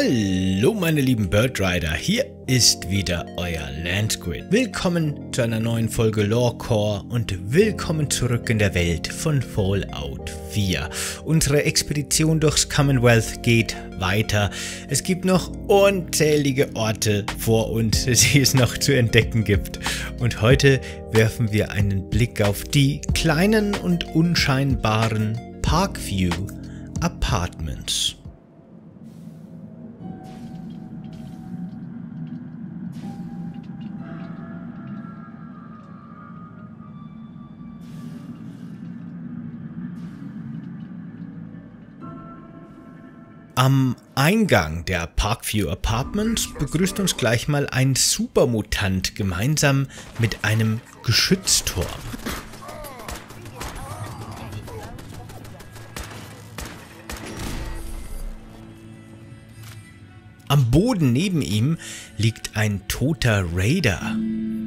Hallo meine lieben Birdrider, hier ist wieder euer Landsquid. Willkommen zu einer neuen Folge Lorecore und willkommen zurück in der Welt von Fallout 4. Unsere Expedition durchs Commonwealth geht weiter. Es gibt noch unzählige Orte vor uns, die es noch zu entdecken gibt. Und heute werfen wir einen Blick auf die kleinen und unscheinbaren Parkview Apartments. Am Eingang der Parkview Apartments begrüßt uns gleich mal ein Supermutant gemeinsam mit einem Geschützturm. Am Boden neben ihm liegt ein toter Raider.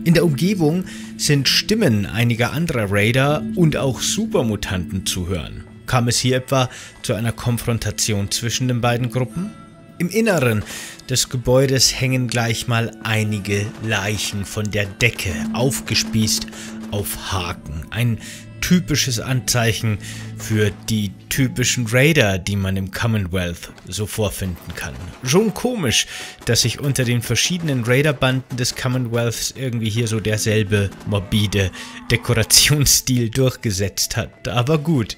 In der Umgebung sind Stimmen einiger anderer Raider und auch Supermutanten zu hören. Kam es hier etwa zu einer Konfrontation zwischen den beiden Gruppen? Im Inneren des Gebäudes hängen gleich mal einige Leichen von der Decke aufgespießt auf Haken. Ein typisches Anzeichen für die typischen Raider, die man im Commonwealth so vorfinden kann. Schon komisch, dass sich unter den verschiedenen Raider-Banden des Commonwealths irgendwie hier so derselbe morbide Dekorationsstil durchgesetzt hat. Aber gut.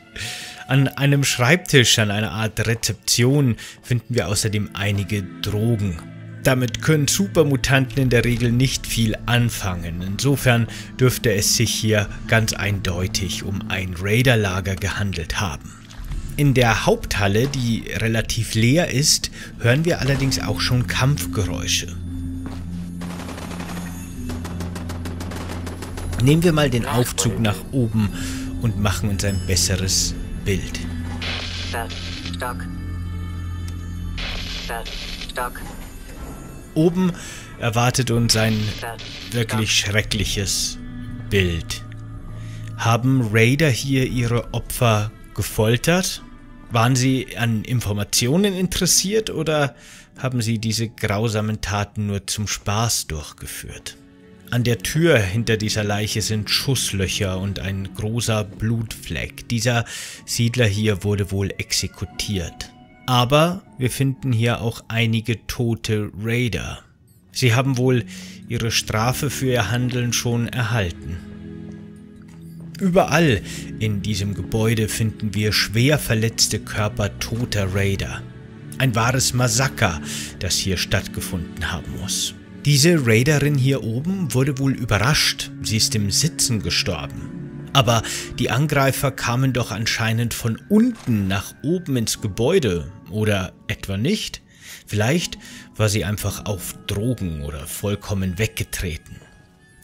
An einem Schreibtisch, an einer Art Rezeption, finden wir außerdem einige Drogen. Damit können Supermutanten in der Regel nicht viel anfangen. Insofern dürfte es sich hier ganz eindeutig um ein Raiderlager gehandelt haben. In der Haupthalle, die relativ leer ist, hören wir allerdings auch schon Kampfgeräusche. Nehmen wir mal den Aufzug nach oben und machen uns ein besseres Bild. Stock. Stock. Oben erwartet uns ein wirklich schreckliches Bild. Haben Raider hier ihre Opfer gefoltert? Waren sie an Informationen interessiert oder haben sie diese grausamen Taten nur zum Spaß durchgeführt? An der Tür hinter dieser Leiche sind Schusslöcher und ein großer Blutfleck. Dieser Siedler hier wurde wohl exekutiert. Aber wir finden hier auch einige tote Raider. Sie haben wohl ihre Strafe für ihr Handeln schon erhalten. Überall in diesem Gebäude finden wir schwer verletzte Körper toter Raider. Ein wahres Massaker, das hier stattgefunden haben muss. Diese Raiderin hier oben wurde wohl überrascht, sie ist im Sitzen gestorben. Aber die Angreifer kamen doch anscheinend von unten nach oben ins Gebäude, oder etwa nicht? Vielleicht war sie einfach auf Drogen oder vollkommen weggetreten.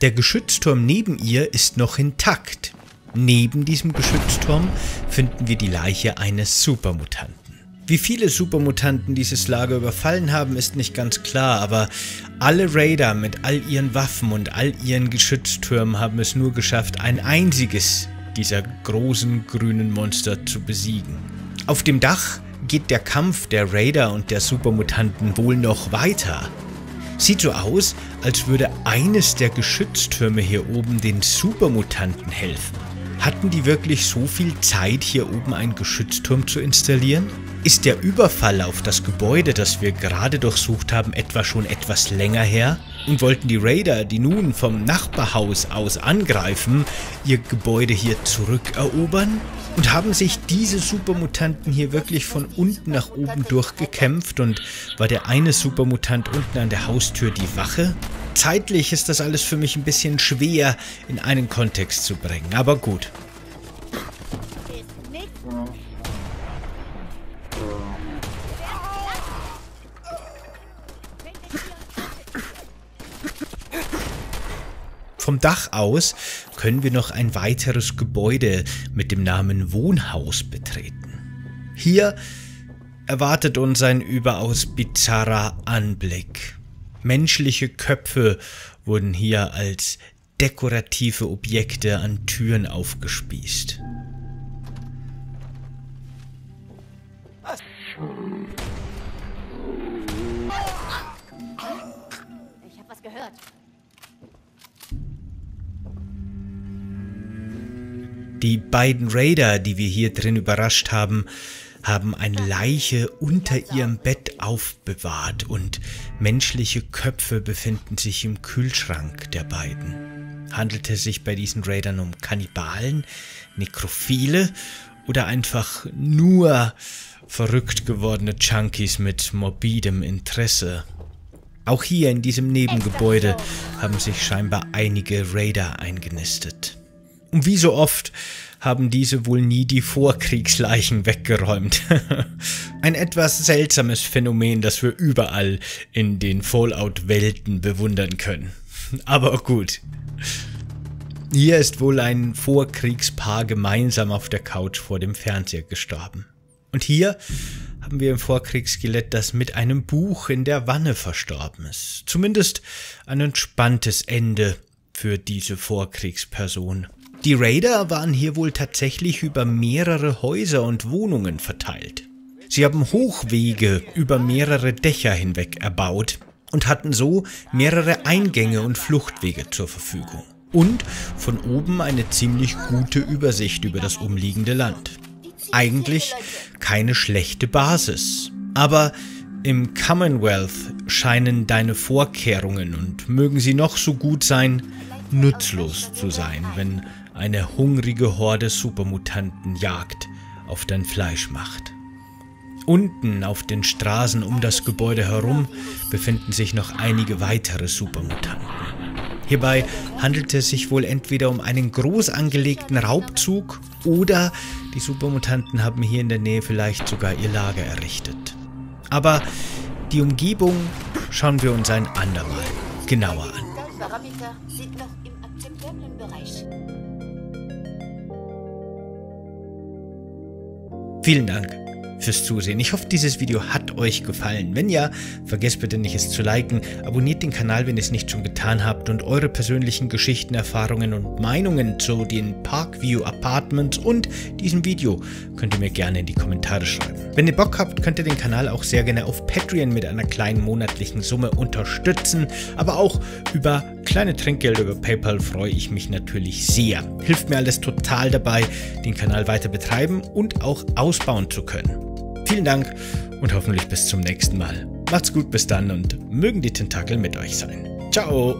Der Geschützturm neben ihr ist noch intakt. Neben diesem Geschützturm finden wir die Leiche eines Supermutanten. Wie viele Supermutanten dieses Lager überfallen haben, ist nicht ganz klar, aber alle Raider mit all ihren Waffen und all ihren Geschütztürmen haben es nur geschafft, ein einziges dieser großen grünen Monster zu besiegen. Auf dem Dach geht der Kampf der Raider und der Supermutanten wohl noch weiter. Sieht so aus, als würde eines der Geschütztürme hier oben den Supermutanten helfen. Hatten die wirklich so viel Zeit, hier oben einen Geschützturm zu installieren? Ist der Überfall auf das Gebäude, das wir gerade durchsucht haben, etwa schon etwas länger her? Und wollten die Raider, die nun vom Nachbarhaus aus angreifen, ihr Gebäude hier zurückerobern? Und haben sich diese Supermutanten hier wirklich von unten nach oben durchgekämpft und war der eine Supermutant unten an der Haustür die Wache? Zeitlich ist das alles für mich ein bisschen schwer in einen Kontext zu bringen, aber gut. Vom Dach aus können wir noch ein weiteres Gebäude mit dem Namen Wohnhaus betreten. Hier erwartet uns ein überaus bizarrer Anblick. Menschliche Köpfe wurden hier als dekorative Objekte an Türen aufgespießt. Ich habe was gehört. Die beiden Raider, die wir hier drin überrascht haben, haben eine Leiche unter ihrem Bett aufbewahrt und menschliche Köpfe befinden sich im Kühlschrank der beiden. Handelte es sich bei diesen Raidern um Kannibalen, Nekrophile oder einfach nur verrückt gewordene Junkies mit morbidem Interesse? Auch hier in diesem Nebengebäude haben sich scheinbar einige Raider eingenistet. Und wie so oft haben diese wohl nie die Vorkriegsleichen weggeräumt. Ein etwas seltsames Phänomen, das wir überall in den Fallout-Welten bewundern können. Aber gut. Hier ist wohl ein Vorkriegspaar gemeinsam auf der Couch vor dem Fernseher gestorben. Und hier haben wir im Vorkriegsskelett, das mit einem Buch in der Wanne verstorben ist. Zumindest ein entspanntes Ende für diese Vorkriegsperson. Die Raider waren hier wohl tatsächlich über mehrere Häuser und Wohnungen verteilt. Sie haben Hochwege über mehrere Dächer hinweg erbaut und hatten so mehrere Eingänge und Fluchtwege zur Verfügung. Und von oben eine ziemlich gute Übersicht über das umliegende Land. Eigentlich keine schlechte Basis. Aber im Commonwealth scheinen deine Vorkehrungen und mögen sie noch so gut sein, nutzlos zu sein, wenn eine hungrige Horde Supermutanten jagt auf dein Fleisch macht. Unten auf den Straßen um das Gebäude herum befinden sich noch einige weitere Supermutanten. Hierbei handelt es sich wohl entweder um einen groß angelegten Raubzug oder die Supermutanten haben hier in der Nähe vielleicht sogar ihr Lager errichtet. Aber die Umgebung schauen wir uns ein andermal genauer an. Vielen Dank fürs Zusehen. Ich hoffe, dieses Video hat euch gefallen. Wenn ja, vergesst bitte nicht es zu liken, abonniert den Kanal, wenn ihr es nicht schon getan habt und eure persönlichen Geschichten, Erfahrungen und Meinungen zu den Parkview Apartments und diesem Video könnt ihr mir gerne in die Kommentare schreiben. Wenn ihr Bock habt, könnt ihr den Kanal auch sehr gerne auf Patreon mit einer kleinen monatlichen Summe unterstützen, aber auch über kleine Trinkgelder über PayPal freue ich mich natürlich sehr. Hilft mir alles total dabei, den Kanal weiter betreiben und auch ausbauen zu können. Vielen Dank und hoffentlich bis zum nächsten Mal. Macht's gut bis dann und mögen die Tentakel mit euch sein. Ciao!